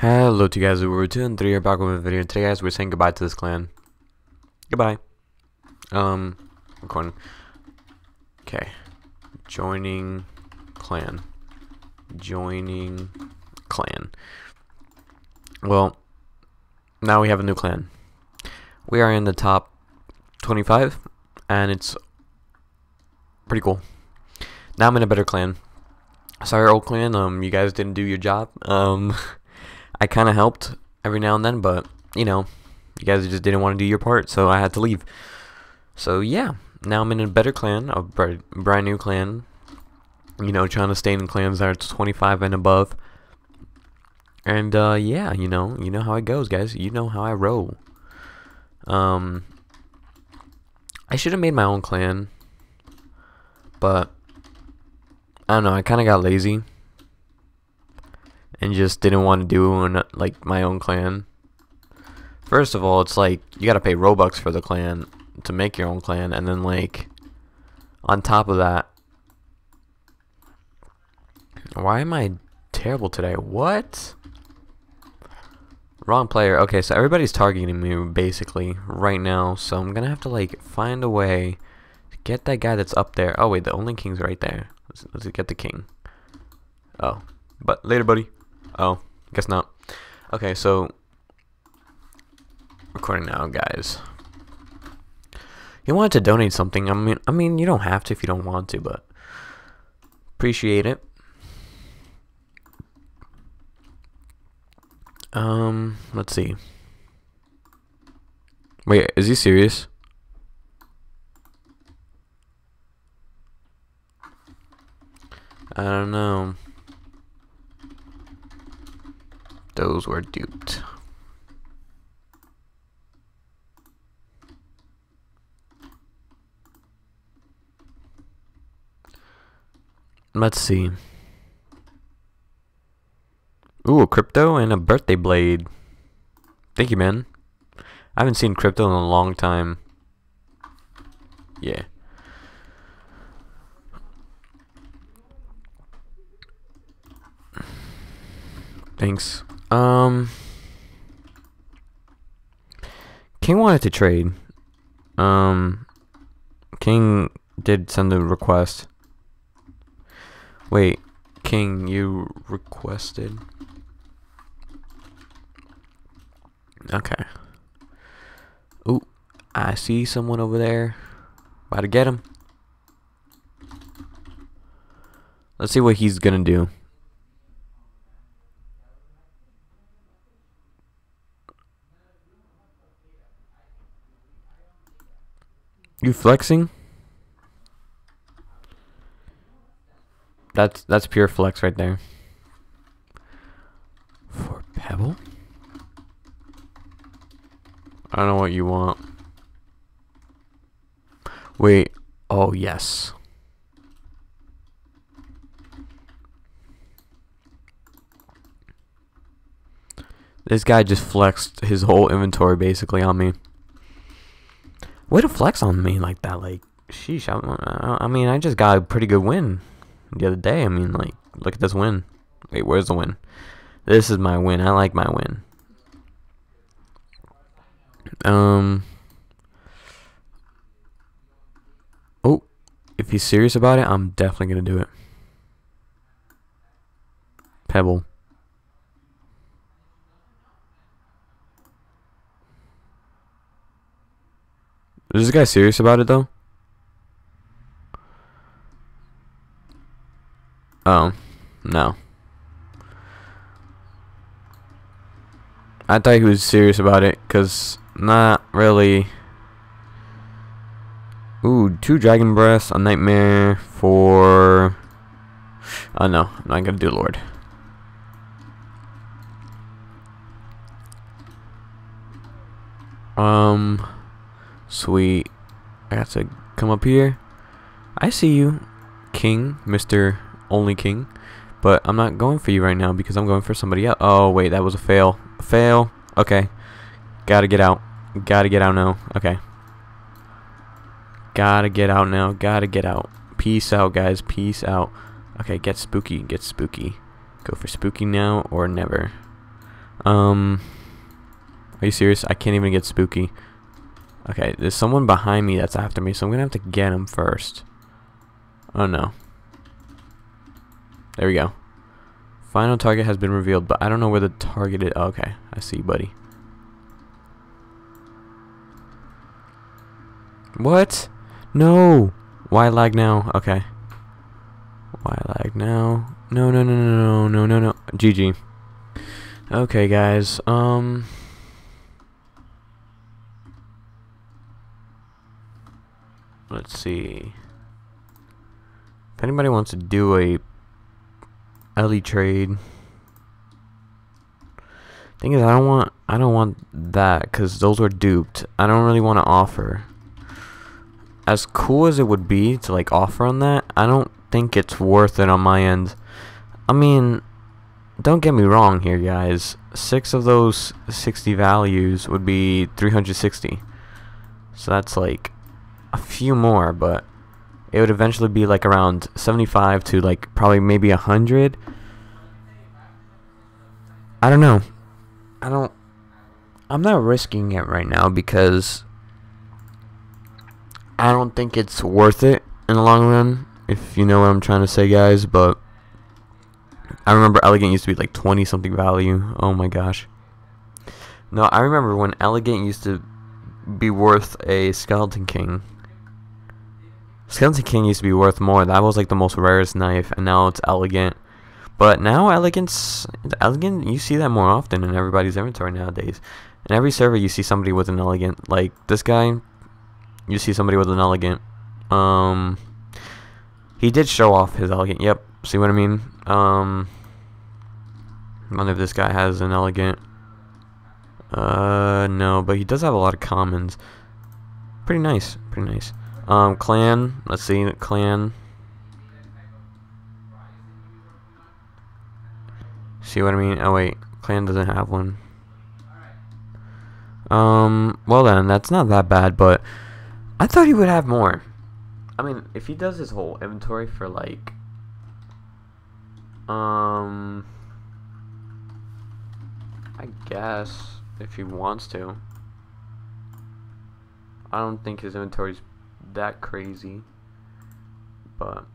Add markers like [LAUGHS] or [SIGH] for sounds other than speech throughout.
Hello to you guys, we're 2 and 3 here back with a video. Today guys, we're saying goodbye to this clan. Goodbye. Um, recording. Okay. Joining clan. Joining clan. Well, now we have a new clan. We are in the top 25, and it's pretty cool. Now I'm in a better clan. Sorry, old clan, um, you guys didn't do your job. Um, [LAUGHS] I kind of helped every now and then, but you know, you guys just didn't want to do your part, so I had to leave. So yeah, now I'm in a better clan, a brand new clan. You know, trying to stay in clans that are 25 and above. And uh, yeah, you know, you know how it goes, guys. You know how I roll. Um, I should have made my own clan, but I don't know. I kind of got lazy and just didn't want to do like my own clan. First of all, it's like you gotta pay Robux for the clan to make your own clan, and then like on top of that, why am I terrible today? What? Wrong player. Okay, so everybody's targeting me basically right now, so I'm gonna have to like find a way to get that guy that's up there. Oh wait, the only king's right there. Let's, let's get the king. Oh, but later, buddy. Oh, guess not. Okay, so recording now, guys. You wanted to donate something? I mean, I mean, you don't have to if you don't want to, but appreciate it. Um, let's see. Wait, is he serious? I don't know. Those were duped. Let's see. Ooh, a crypto and a birthday blade. Thank you, man. I haven't seen crypto in a long time. Yeah. Thanks. Um, King wanted to trade. Um, King did send a request. Wait, King, you requested? Okay. Ooh, I see someone over there. About to get him. Let's see what he's gonna do. You flexing? That's that's pure flex right there. For Pebble? I don't know what you want. Wait. Oh, yes. This guy just flexed his whole inventory basically on me. Way to flex on me like that. Like, sheesh. I, I mean, I just got a pretty good win the other day. I mean, like, look at this win. Wait, where's the win? This is my win. I like my win. Um. Oh, if he's serious about it, I'm definitely gonna do it. Pebble. Is this guy serious about it though? Oh, no. I thought he was serious about it, cause not really. Ooh, two dragon breaths, a nightmare for. Oh no, I'm not gonna do Lord. Um. Sweet. I got to come up here. I see you, King, Mr. Only King. But I'm not going for you right now because I'm going for somebody else. Oh, wait, that was a fail. Fail. Okay. Gotta get out. Gotta get out now. Okay. Gotta get out now. Gotta get out. Peace out, guys. Peace out. Okay, get spooky. Get spooky. Go for spooky now or never. Um, are you serious? I can't even get spooky. Okay, there's someone behind me that's after me, so I'm gonna have to get him first. Oh no. There we go. Final target has been revealed, but I don't know where the target is. Oh, okay, I see, buddy. What? No! Why lag now? Okay. Why lag now? No, no, no, no, no, no, no, no. GG. Okay, guys. Um... Let's see. If anybody wants to do a Ellie trade. Thing is, I don't want I don't want that because those were duped. I don't really want to offer. As cool as it would be to like offer on that, I don't think it's worth it on my end. I mean, don't get me wrong here, guys. Six of those 60 values would be 360. So that's like a few more, but it would eventually be like around 75 to like probably maybe 100. I don't know. I don't I'm not risking it right now because I don't think it's worth it in the long run, if you know what I'm trying to say, guys, but I remember Elegant used to be like 20 something value. Oh my gosh. No, I remember when Elegant used to be worth a Skeleton King. Skeleton King used to be worth more. That was like the most rarest knife, and now it's Elegant. But now elegance, Elegant, you see that more often in everybody's inventory nowadays. In every server, you see somebody with an Elegant. Like this guy, you see somebody with an Elegant. Um, he did show off his Elegant. Yep, see what I mean? Um, I wonder if this guy has an Elegant. Uh, no, but he does have a lot of commons. Pretty nice, pretty nice. Um, clan, let's see, clan. See what I mean? Oh wait, clan doesn't have one. Um, well then, that's not that bad, but I thought he would have more. I mean, if he does his whole inventory for like, um, I guess if he wants to. I don't think his inventory's that crazy, but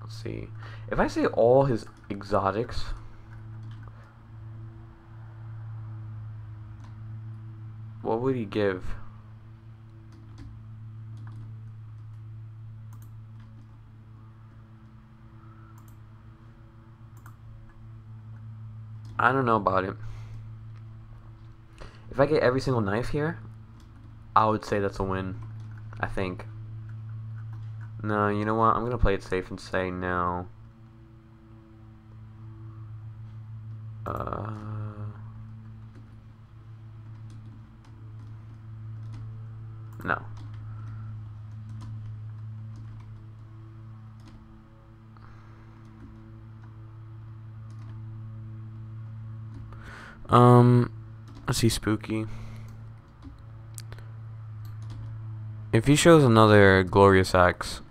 let's see. If I say all his exotics, what would he give? I don't know about it. If I get every single knife here, I would say that's a win. I think. No, you know what? I'm going to play it safe and say no. Uh... No. Um, let's see, spooky. If he shows another Glorious Axe,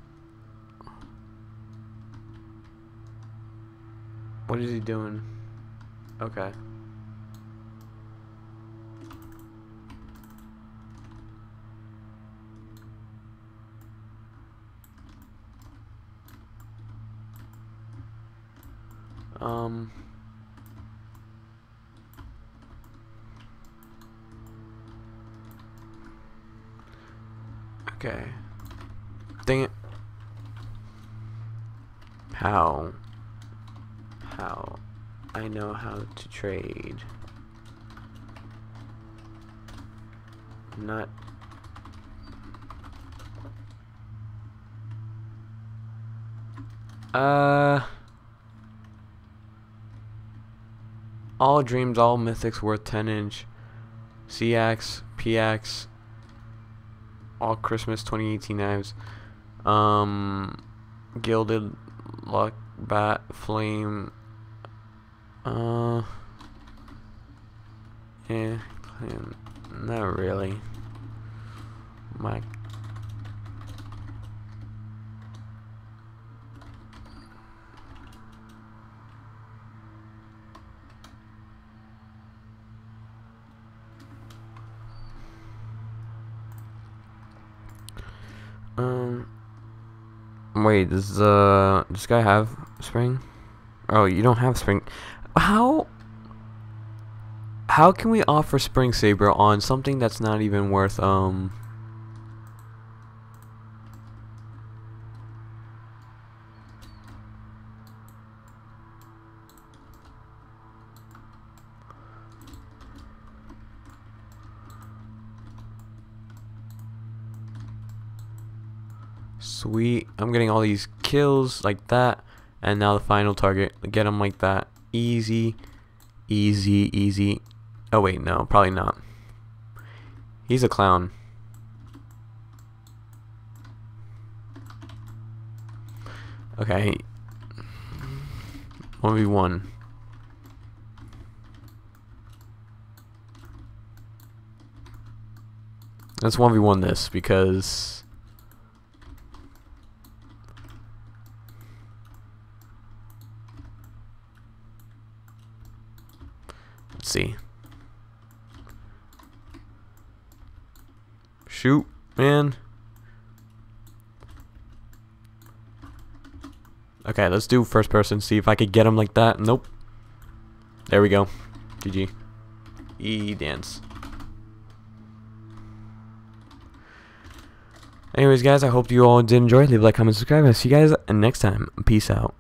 what is he doing? Okay. Um... Okay. Dang it. How? How? I know how to trade. not... Uh... All dreams, all mythics worth 10 inch. CX, PX, all Christmas 2018 knives. Um, Gilded Luck Bat Flame. Uh, yeah, not really. My Um. Wait, does uh this guy have spring? Oh, you don't have spring. How? How can we offer spring saber on something that's not even worth um? Sweet. I'm getting all these kills like that. And now the final target. Get him like that. Easy. Easy, easy. Oh, wait, no. Probably not. He's a clown. Okay. 1v1. Let's 1v1 this because Shoot, man. Okay, let's do first person. See if I could get him like that. Nope. There we go. GG. E dance. Anyways, guys, I hope you all did enjoy. Leave a like, comment, subscribe. I'll see you guys next time. Peace out.